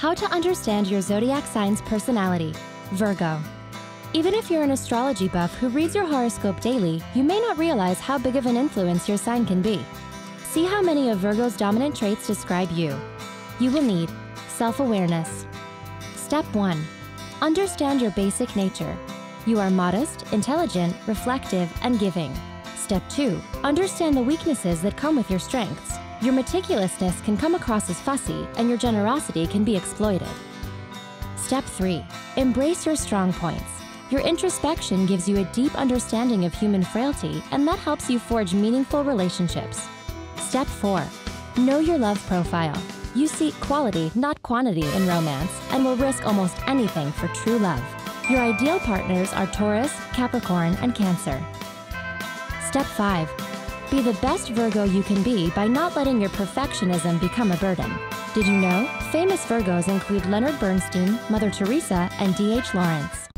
How to understand your zodiac sign's personality. Virgo. Even if you're an astrology buff who reads your horoscope daily, you may not realize how big of an influence your sign can be. See how many of Virgo's dominant traits describe you. You will need self-awareness. Step 1. Understand your basic nature. You are modest, intelligent, reflective, and giving. Step 2. Understand the weaknesses that come with your strengths. Your meticulousness can come across as fussy, and your generosity can be exploited. Step 3. Embrace your strong points. Your introspection gives you a deep understanding of human frailty, and that helps you forge meaningful relationships. Step 4. Know your love profile. You seek quality, not quantity, in romance, and will risk almost anything for true love. Your ideal partners are Taurus, Capricorn, and Cancer. Step 5. Be the best Virgo you can be by not letting your perfectionism become a burden. Did you know? Famous Virgos include Leonard Bernstein, Mother Teresa, and D.H. Lawrence.